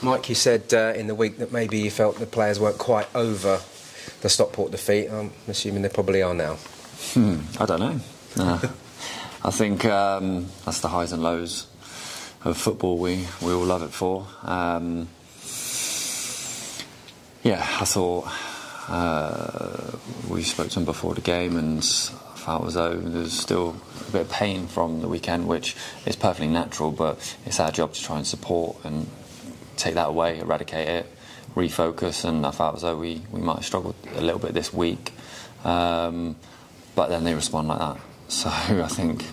Mike, you said uh, in the week that maybe you felt the players weren't quite over the Stockport defeat. I'm assuming they probably are now. Hmm, I don't know. Uh, I think um, that's the highs and lows of football. We we all love it for. Um, yeah, I thought uh, we spoke to them before the game, and I felt as though there's still a bit of pain from the weekend, which is perfectly natural. But it's our job to try and support and take that away, eradicate it, refocus. And I felt as though we, we might have struggled a little bit this week. Um, but then they respond like that. So I think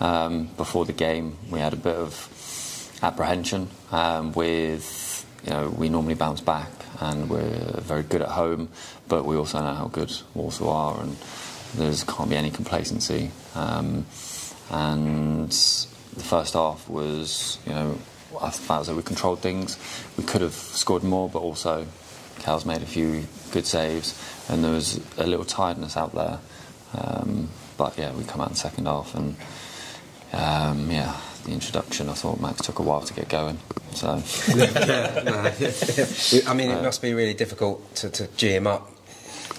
um, before the game we had a bit of apprehension um, with, you know, we normally bounce back and we're very good at home, but we also know how good Walsall are and there can't be any complacency. Um, and the first half was, you know, I felt though we controlled things. We could have scored more, but also Cal's made a few good saves, and there was a little tiredness out there. Um, but yeah, we come out in second half, and um, yeah, the introduction. I thought Max took a while to get going. So, I mean, it must be really difficult to, to G him up.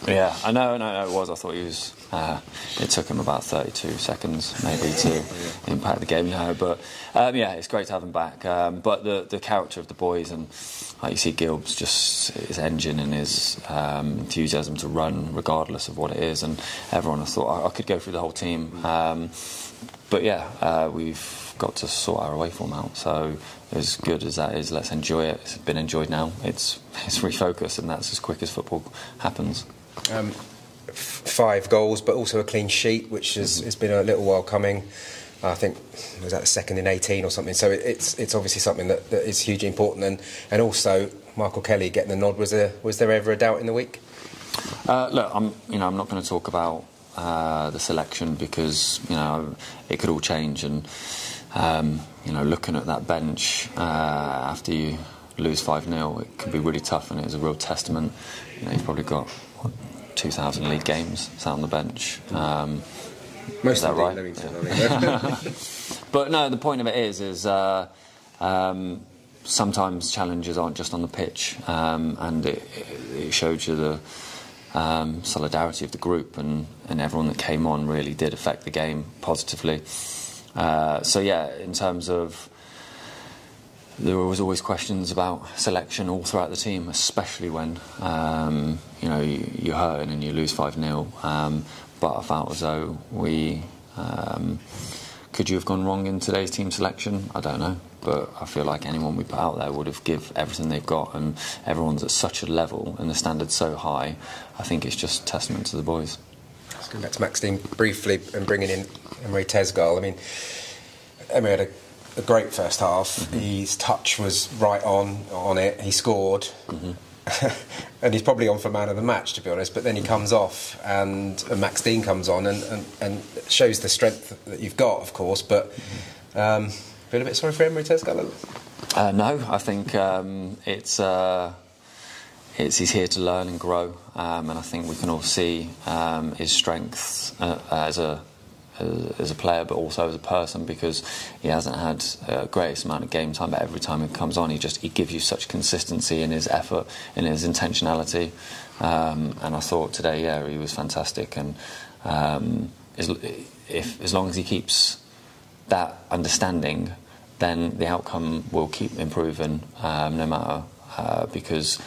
Yeah, I know, no, no, it was. I thought he was. Uh, it took him about 32 seconds maybe to impact the game, know. But um, yeah, it's great to have him back. Um, but the the character of the boys and like you see Gilbs just his engine and his um, enthusiasm to run regardless of what it is, and everyone I thought I, I could go through the whole team. Um, but yeah, uh, we've got to sort our away form out. So as good as that is, let's enjoy it. It's been enjoyed now. It's it's refocus, and that's as quick as football happens. Um, five goals, but also a clean sheet, which has, has been a little while coming. I think was that the second in 18 or something. So it, it's it's obviously something that, that is hugely important, and and also Michael Kelly getting the nod. Was there was there ever a doubt in the week? Uh, look, I'm you know I'm not going to talk about uh, the selection because you know it could all change, and um, you know looking at that bench uh, after you lose five 0 it can be really tough, and it was a real testament. You know, you've probably got 2,000 league games sat on the bench. Um, Most is that right? Yeah. but no, the point of it is, is uh, um, sometimes challenges aren't just on the pitch, um, and it, it, showed you the um, solidarity of the group, and, and everyone that came on really did affect the game positively. Uh, so yeah, in terms of there was always questions about selection all throughout the team, especially when um, you know you, are hurting and you lose five 0 um, But I felt as though we um, could you have gone wrong in today's team selection? I don't know, but I feel like anyone we put out there would have give everything they've got, and everyone's at such a level and the standards so high. I think it's just testament to the boys. Let's go back to Max briefly and bringing in Emre Tezgel. I mean, Emre had a a great first half. Mm-hmm. His touch was right on on it. He scored. Mm-hmm. and he's probably on for man of the match, to be honest. But then he comes off, and, and Max Dean comes on and, and, and, shows the strength that you've got, of course. But um, feel a bit sorry for Emre Tezgel? Uh, no, I think um, it's, uh, it's he's here to learn and grow, um, and I think we can all see um, his strengths uh, as a as a player, but also as a person because he hasn't had a greatest amount of game time. But every time he comes on, he just he gives you such consistency in his effort, in his intentionality. Um, and I thought today, yeah, he was fantastic. And um, if as long as he keeps that understanding, then the outcome will keep improving, um, no matter uh, because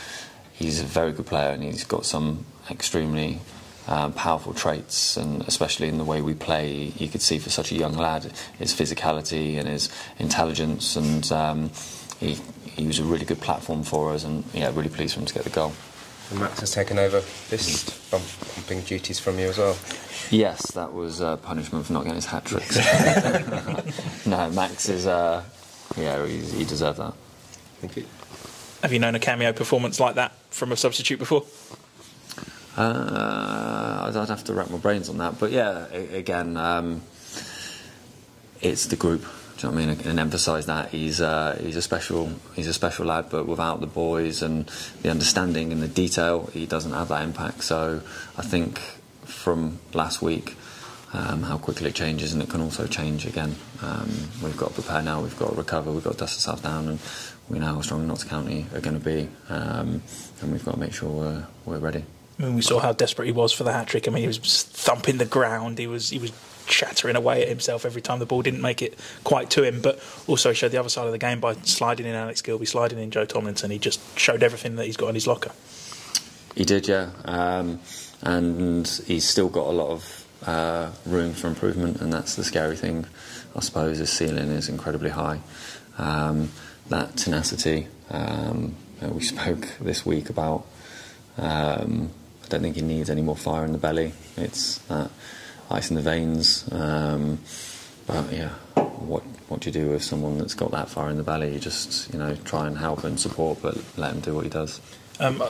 he's a very good player and he's got some extremely um, powerful traits, and especially in the way we play, you could see for such a young lad his physicality and his intelligence, and um, he, he was a really good platform for us, and yeah, really pleased for him to get the goal. And Max has taken over this bump, bumping duties from you as well. Yes, that was uh, punishment for not getting his hat tricks. no, Max is, uh, yeah, he, he deserved that. Thank you. Have you known a cameo performance like that from a substitute before? Uh, I'd have to rack my brains on that, but yeah, again, um, it's the group. Do you know what I mean? And emphasise that he's uh, he's a special he's a special lad, but without the boys and the understanding and the detail, he doesn't have that impact. So I think from last week, um, how quickly it changes, and it can also change again. Um, we've got to prepare now. We've got to recover. We've got to dust ourselves down, and we know how strong Notts County are going to be, um, and we've got to make sure we're, we're ready. I mean, we saw how desperate he was for the hat trick. I mean, he was thumping the ground. He was he was chattering away at himself every time the ball didn't make it quite to him. But also he showed the other side of the game by sliding in Alex Gilbey, sliding in Joe Tomlinson. He just showed everything that he's got in his locker. He did, yeah, um, and he's still got a lot of uh, room for improvement, and that's the scary thing. I suppose his ceiling is incredibly high. Um, that tenacity. Um, we spoke this week about. Um, I don't think he needs any more fire in the belly. It's that ice in the veins. Um, but yeah, what what do you do with someone that's got that fire in the belly? You just you know try and help and support, but let him do what he does. Um,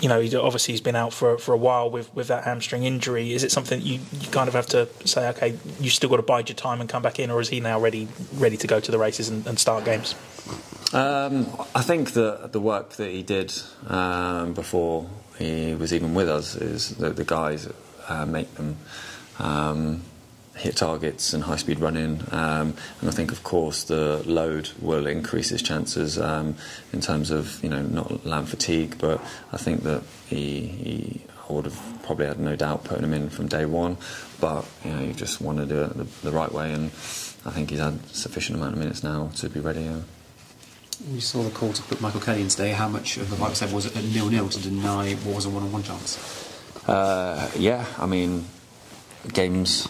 you know, obviously he's been out for for a while with, with that hamstring injury. Is it something you, you kind of have to say, okay, you still got to bide your time and come back in, or is he now ready ready to go to the races and, and start games? Um, I think that the work that he did um, before he was even with us is that the guys uh, make them um, hit targets and high speed running. Um, and I think, of course, the load will increase his chances um, in terms of you know not land fatigue. But I think that he, he I would have probably had no doubt putting him in from day one. But you know, you just want to do it the, the right way, and I think he's had sufficient amount of minutes now to be ready. Yeah. We saw the call to put Michael Kelly in today. How much of the five said was it at nil nil to deny what was a one on one chance? Uh, yeah, I mean, games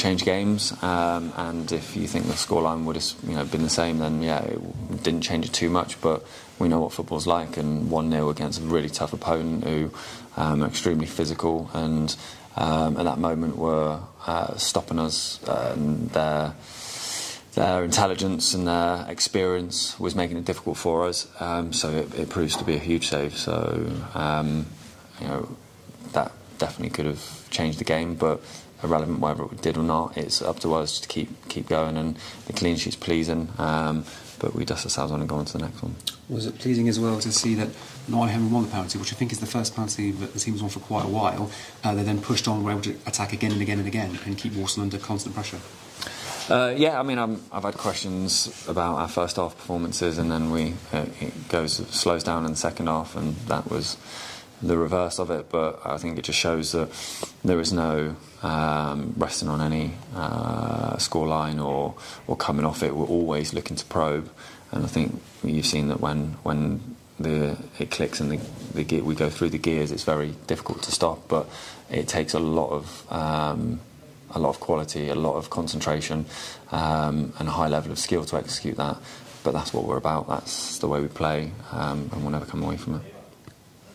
change games, um, and if you think the scoreline would have you know been the same, then yeah, it didn't change it too much. But we know what football's like, and one 0 against a really tough opponent who um, are extremely physical, and um, at that moment were uh, stopping us. And their their intelligence and their experience was making it difficult for us. Um, so it, it, proves to be a huge save. So um, you know that definitely could have changed the game, but irrelevant whether it did or not, it's up to us to keep keep going. And the clean sheet's pleasing, um, but we dust ourselves on and go on to the next one. Was it pleasing as well to see that Nottingham won the penalty, which I think is the first penalty that the team's won for quite a while? Uh, they then pushed on, were able to attack again and again and again, and keep Walsall under constant pressure. Uh, yeah, I mean, i have had questions about our first half performances, and then we uh, it goes slows down in the second half, and that was the reverse of it. But I think it just shows that there is no um, resting on any uh, scoreline or or coming off it. We're always looking to probe, and I think you've seen that when when the it clicks and the, the gear, we go through the gears, it's very difficult to stop. But it takes a lot of um, a lot of quality, a lot of concentration, um, and a high level of skill to execute that. But that's what we're about. That's the way we play, um, and we'll never come away from it.